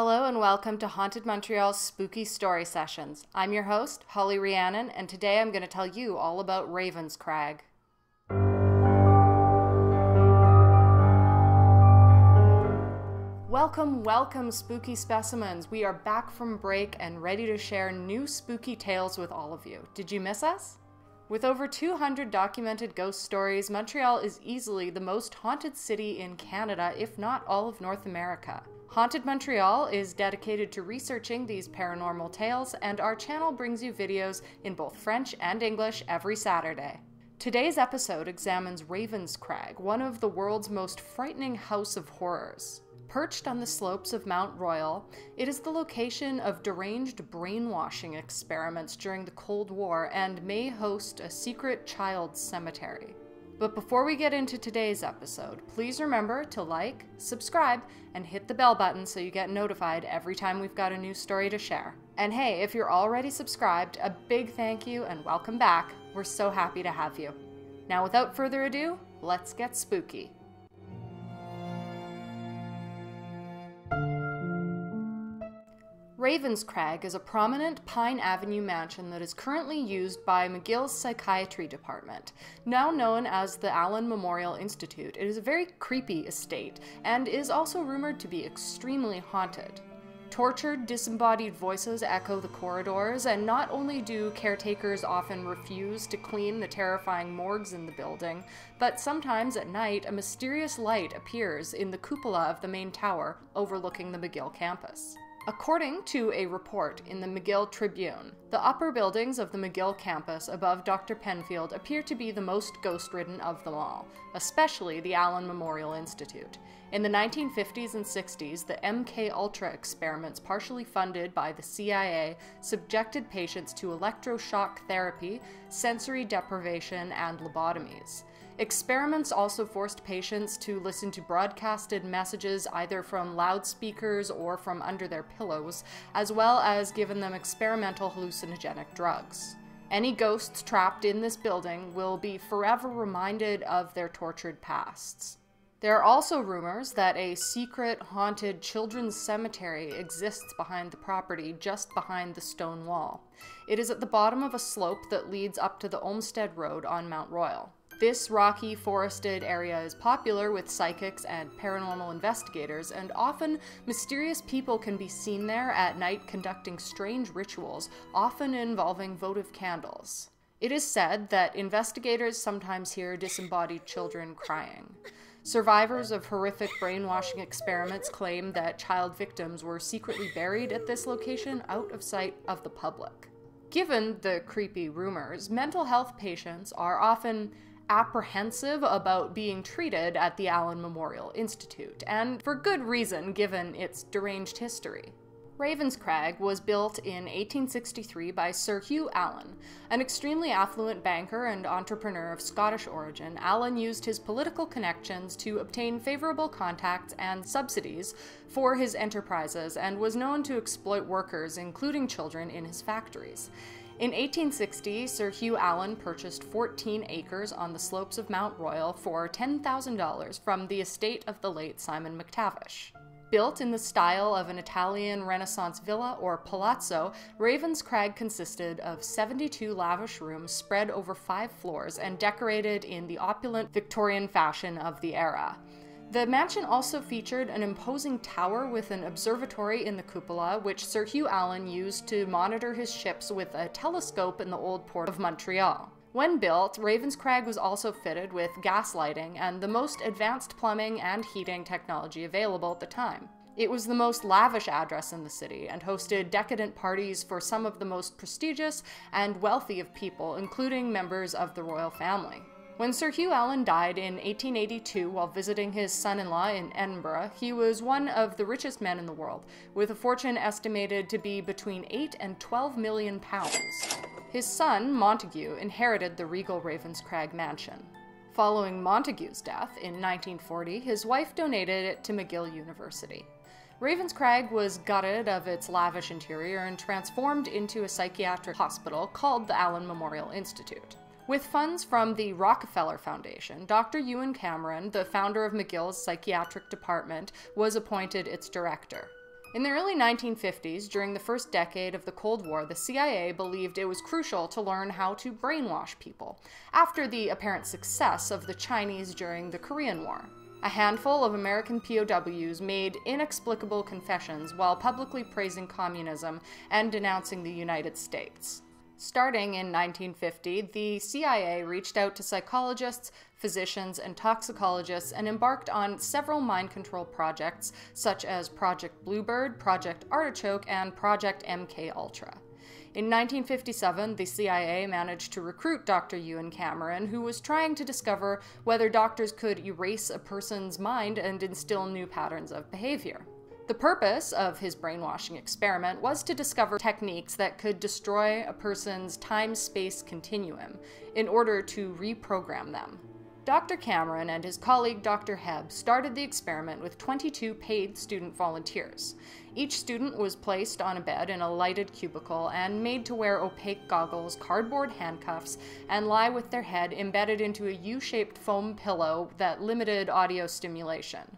Hello and welcome to Haunted Montreal's Spooky Story Sessions. I'm your host, Holly Rhiannon, and today I'm going to tell you all about Ravenscrag. Welcome, welcome, spooky specimens. We are back from break and ready to share new spooky tales with all of you. Did you miss us? With over 200 documented ghost stories, Montreal is easily the most haunted city in Canada, if not all of North America. Haunted Montreal is dedicated to researching these paranormal tales, and our channel brings you videos in both French and English every Saturday. Today's episode examines Ravenscrag, one of the world's most frightening house of horrors. Perched on the slopes of Mount Royal, it is the location of deranged brainwashing experiments during the Cold War and may host a secret child cemetery. But before we get into today's episode, please remember to like, subscribe, and hit the bell button so you get notified every time we've got a new story to share. And hey, if you're already subscribed, a big thank you and welcome back. We're so happy to have you. Now, without further ado, let's get spooky. Ravenscrag is a prominent Pine Avenue mansion that is currently used by McGill's Psychiatry Department. Now known as the Allan Memorial Institute, it is a very creepy estate and is also rumored to be extremely haunted. Tortured, disembodied voices echo the corridors, and not only do caretakers often refuse to clean the terrifying morgues in the building, but sometimes at night a mysterious light appears in the cupola of the main tower overlooking the McGill campus. According to a report in the McGill Tribune, the upper buildings of the McGill campus above Dr. Penfield appear to be the most ghost ridden of them all, especially the Allan Memorial Institute. In the 1950s and 60s, the MK Ultra experiments, partially funded by the CIA, subjected patients to electroshock therapy, sensory deprivation, and lobotomies. Experiments also forced patients to listen to broadcasted messages either from loudspeakers or from under their pillows, as well as given them experimental hallucinogenic drugs. Any ghosts trapped in this building will be forever reminded of their tortured pasts. There are also rumors that a secret haunted children's cemetery exists behind the property just behind the stone wall. It is at the bottom of a slope that leads up to the Olmsted Road on Mount Royal. This rocky, forested area is popular with psychics and paranormal investigators, and often mysterious people can be seen there at night conducting strange rituals, often involving votive candles. It is said that investigators sometimes hear disembodied children crying. Survivors of horrific brainwashing experiments claim that child victims were secretly buried at this location out of sight of the public. Given the creepy rumors, mental health patients are often apprehensive about being treated at the Allan Memorial Institute, and for good reason given its deranged history. Ravenscrag was built in 1863 by Sir Hugh Allan. An extremely affluent banker and entrepreneur of Scottish origin, Allan used his political connections to obtain favorable contacts and subsidies for his enterprises and was known to exploit workers, including children, in his factories. In 1860, Sir Hugh Allan purchased 14 acres on the slopes of Mount Royal for $10,000 from the estate of the late Simon McTavish. Built in the style of an Italian Renaissance villa or palazzo, Ravenscrag consisted of 72 lavish rooms spread over five floors and decorated in the opulent Victorian fashion of the era. The mansion also featured an imposing tower with an observatory in the cupola, which Sir Hugh Allan used to monitor his ships with a telescope in the old port of Montreal. When built, Ravenscrag was also fitted with gas lighting and the most advanced plumbing and heating technology available at the time. It was the most lavish address in the city and hosted decadent parties for some of the most prestigious and wealthy of people, including members of the royal family. When Sir Hugh Allan died in 1882 while visiting his son in law in Edinburgh, he was one of the richest men in the world, with a fortune estimated to be between 8 and 12 million pounds. His son, Montagu, inherited the regal Ravenscrag mansion. Following Montagu's death in 1940, his wife donated it to McGill University. Ravenscrag was gutted of its lavish interior and transformed into a psychiatric hospital called the Allan Memorial Institute. With funds from the Rockefeller Foundation, Dr. Ewen Cameron, the founder of McGill's psychiatric department, was appointed its director. In the early 1950s, during the first decade of the Cold War, the CIA believed it was crucial to learn how to brainwash people, after the apparent success of the Chinese during the Korean War. A handful of American POWs made inexplicable confessions while publicly praising communism and denouncing the United States. Starting in 1950, the CIA reached out to psychologists, physicians, and toxicologists and embarked on several mind control projects such as Project Bluebird, Project Artichoke, and Project MK Ultra. In 1957, the CIA managed to recruit Dr. Ewen Cameron, who was trying to discover whether doctors could erase a person's mind and instill new patterns of behavior. The purpose of his brainwashing experiment was to discover techniques that could destroy a person's time space continuum in order to reprogram them. Dr. Cameron and his colleague Dr. Hebb started the experiment with 22 paid student volunteers. Each student was placed on a bed in a lighted cubicle and made to wear opaque goggles, cardboard handcuffs, and lie with their head embedded into a U shaped foam pillow that limited audio stimulation.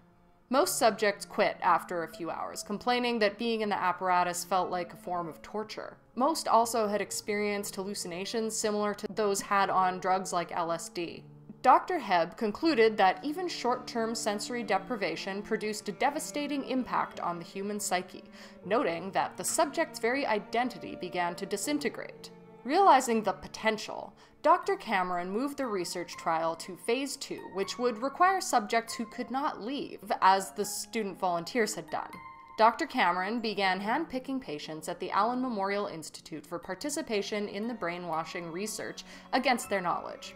Most subjects quit after a few hours, complaining that being in the apparatus felt like a form of torture. Most also had experienced hallucinations similar to those had on drugs like LSD. Dr. Hebb concluded that even short term sensory deprivation produced a devastating impact on the human psyche, noting that the subject's very identity began to disintegrate. Realizing the potential, Dr. Cameron moved the research trial to phase two, which would require subjects who could not leave, as the student volunteers had done. Dr. Cameron began handpicking patients at the Allan Memorial Institute for participation in the brainwashing research against their knowledge.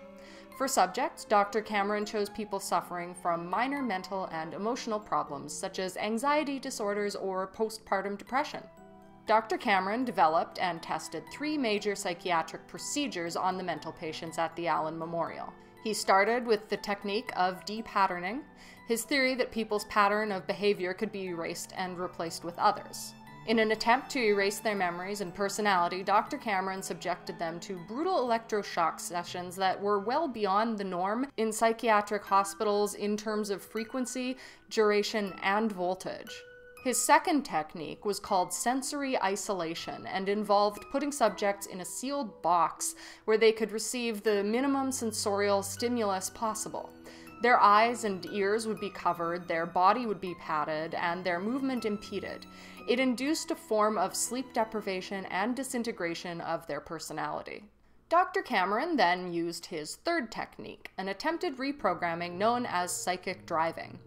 For subjects, Dr. Cameron chose people suffering from minor mental and emotional problems such as anxiety disorders or postpartum depression. Dr. Cameron developed and tested three major psychiatric procedures on the mental patients at the Allan Memorial. He started with the technique of depatterning, his theory that people's pattern of behavior could be erased and replaced with others. In an attempt to erase their memories and personality, Dr. Cameron subjected them to brutal electroshock sessions that were well beyond the norm in psychiatric hospitals in terms of frequency, duration, and voltage. His second technique was called sensory isolation and involved putting subjects in a sealed box where they could receive the minimum sensorial stimulus possible. Their eyes and ears would be covered, their body would be padded, and their movement impeded. It induced a form of sleep deprivation and disintegration of their personality. Dr. Cameron then used his third technique, an attempted reprogramming known as psychic driving.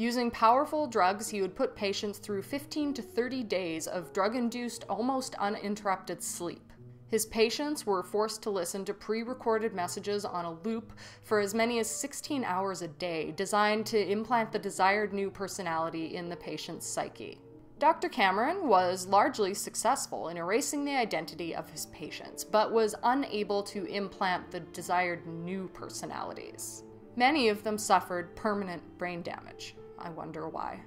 Using powerful drugs, he would put patients through 15 to 30 days of drug induced, almost uninterrupted sleep. His patients were forced to listen to pre recorded messages on a loop for as many as 16 hours a day, designed to implant the desired new personality in the patient's psyche. Dr. Cameron was largely successful in erasing the identity of his patients, but was unable to implant the desired new personalities. Many of them suffered permanent brain damage. I wonder why.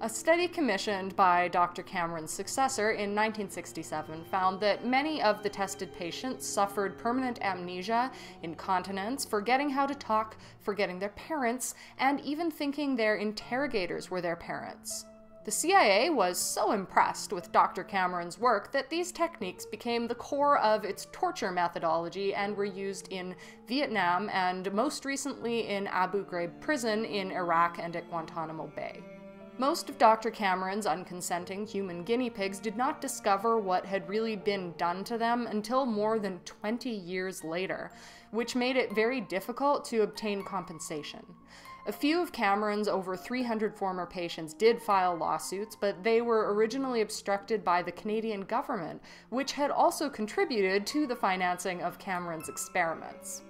A study commissioned by Dr. Cameron's successor in 1967 found that many of the tested patients suffered permanent amnesia, incontinence, forgetting how to talk, forgetting their parents, and even thinking their interrogators were their parents. The CIA was so impressed with Dr. Cameron's work that these techniques became the core of its torture methodology and were used in Vietnam and most recently in Abu Ghraib prison in Iraq and at Guantanamo Bay. Most of Dr. Cameron's unconsenting human guinea pigs did not discover what had really been done to them until more than 20 years later, which made it very difficult to obtain compensation. A few of Cameron's over 300 former patients did file lawsuits, but they were originally obstructed by the Canadian government, which had also contributed to the financing of Cameron's experiments.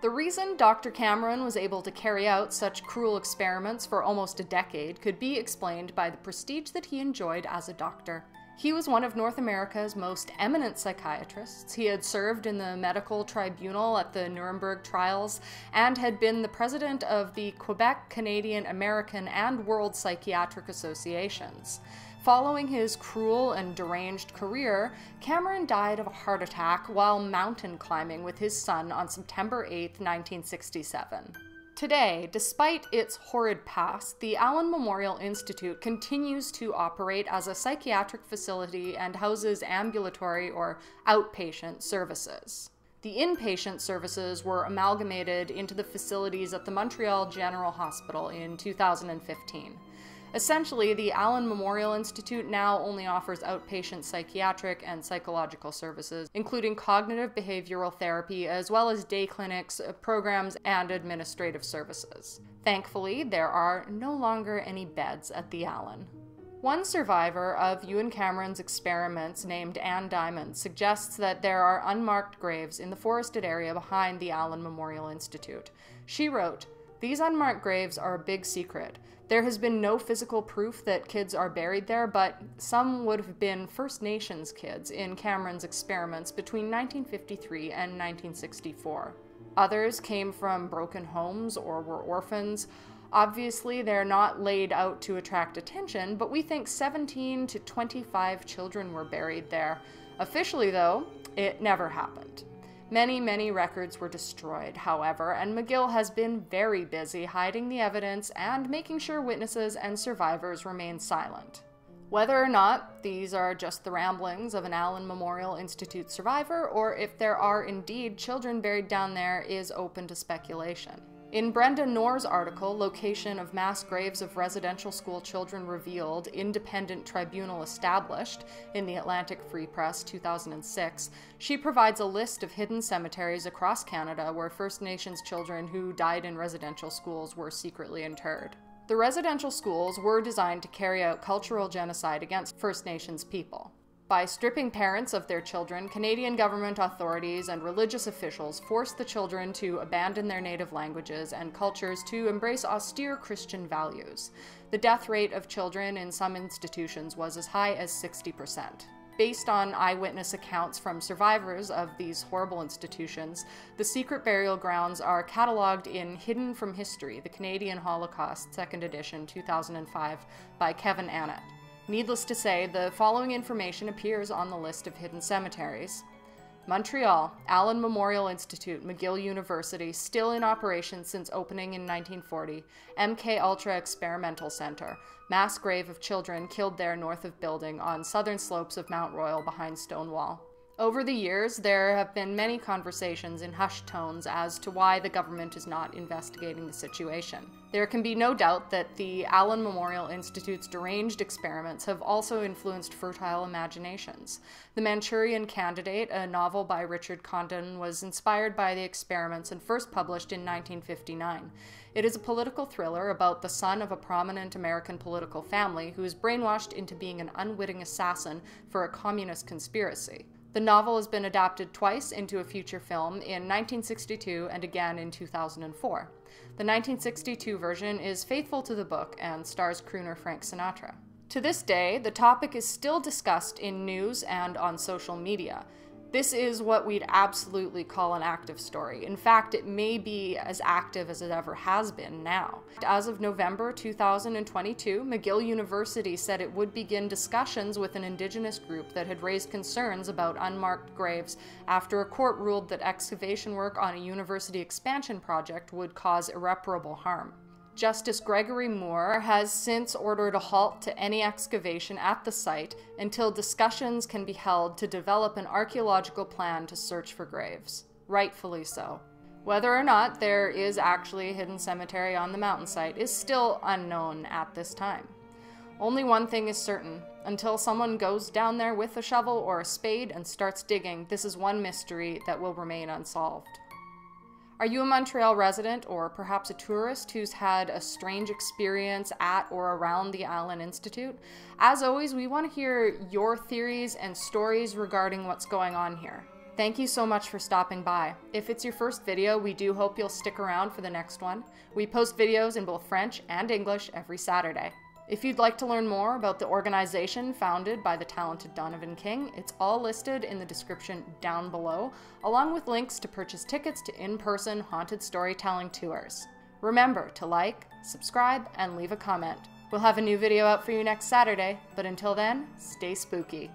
The reason Dr. Cameron was able to carry out such cruel experiments for almost a decade could be explained by the prestige that he enjoyed as a doctor. He was one of North America's most eminent psychiatrists. He had served in the medical tribunal at the Nuremberg trials and had been the president of the Quebec, Canadian, American, and World Psychiatric Associations. Following his cruel and deranged career, Cameron died of a heart attack while mountain climbing with his son on September 8, 1967. Today, despite its horrid past, the Allan Memorial Institute continues to operate as a psychiatric facility and houses ambulatory or outpatient services. The inpatient services were amalgamated into the facilities at the Montreal General Hospital in 2015. Essentially, the Allan Memorial Institute now only offers outpatient psychiatric and psychological services, including cognitive behavioral therapy, as well as day clinics, uh, programs, and administrative services. Thankfully, there are no longer any beds at the Allan. One survivor of Ewen Cameron's experiments, named Anne Diamond, suggests that there are unmarked graves in the forested area behind the Allan Memorial Institute. She wrote, These unmarked graves are a big secret. There has been no physical proof that kids are buried there, but some would have been First Nations kids in Cameron's experiments between 1953 and 1964. Others came from broken homes or were orphans. Obviously, they're not laid out to attract attention, but we think 17 to 25 children were buried there. Officially, though, it never happened. Many, many records were destroyed, however, and McGill has been very busy hiding the evidence and making sure witnesses and survivors remain silent. Whether or not these are just the ramblings of an Allan Memorial Institute survivor, or if there are indeed children buried down there, is open to speculation. In Brenda Knorr's article, Location of Mass Graves of Residential School Children Revealed, Independent Tribunal Established, in the Atlantic Free Press 2006, she provides a list of hidden cemeteries across Canada where First Nations children who died in residential schools were secretly interred. The residential schools were designed to carry out cultural genocide against First Nations people. By stripping parents of their children, Canadian government authorities and religious officials forced the children to abandon their native languages and cultures to embrace austere Christian values. The death rate of children in some institutions was as high as 60%. Based on eyewitness accounts from survivors of these horrible institutions, the secret burial grounds are catalogued in Hidden from History, the Canadian Holocaust, 2nd edition, 2005, by Kevin Annett. Needless to say, the following information appears on the list of hidden cemeteries. Montreal, Allan Memorial Institute, McGill University, still in operation since opening in 1940. MK Ultra Experimental Center, mass grave of children killed there north of building on southern slopes of Mount Royal behind Stonewall. Over the years, there have been many conversations in hushed tones as to why the government is not investigating the situation. There can be no doubt that the Allan Memorial Institute's deranged experiments have also influenced fertile imaginations. The Manchurian Candidate, a novel by Richard Condon, was inspired by the experiments and first published in 1959. It is a political thriller about the son of a prominent American political family who is brainwashed into being an unwitting assassin for a communist conspiracy. The novel has been adapted twice into a feature film in 1962 and again in 2004. The 1962 version is faithful to the book and stars crooner Frank Sinatra. To this day, the topic is still discussed in news and on social media. This is what we'd absolutely call an active story. In fact, it may be as active as it ever has been now. As of November 2022, McGill University said it would begin discussions with an Indigenous group that had raised concerns about unmarked graves after a court ruled that excavation work on a university expansion project would cause irreparable harm. Justice Gregory Moore has since ordered a halt to any excavation at the site until discussions can be held to develop an archaeological plan to search for graves. Rightfully so. Whether or not there is actually a hidden cemetery on the mountain site is still unknown at this time. Only one thing is certain. Until someone goes down there with a shovel or a spade and starts digging, this is one mystery that will remain unsolved. Are you a Montreal resident or perhaps a tourist who's had a strange experience at or around the Allan Institute? As always, we want to hear your theories and stories regarding what's going on here. Thank you so much for stopping by. If it's your first video, we do hope you'll stick around for the next one. We post videos in both French and English every Saturday. If you'd like to learn more about the organization founded by the talented Donovan King, it's all listed in the description down below, along with links to purchase tickets to in person haunted storytelling tours. Remember to like, subscribe, and leave a comment. We'll have a new video out for you next Saturday, but until then, stay spooky.